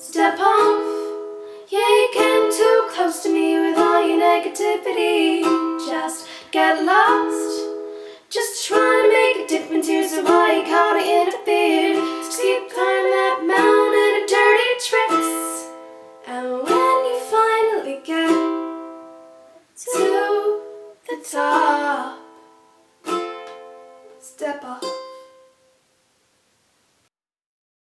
Step off, yeah you came too close to me with all your negativity. Just get lost, just trying to make a difference. Here's so why you gotta interfere. Just keep climbing that mountain of dirty tricks. And when you finally get to the top Step off.